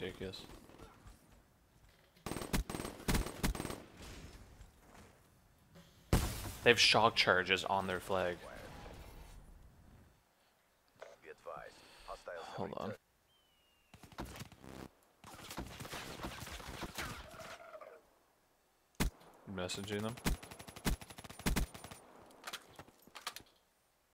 ridiculous. They have shock charges on their flag. Hold on. Messaging them.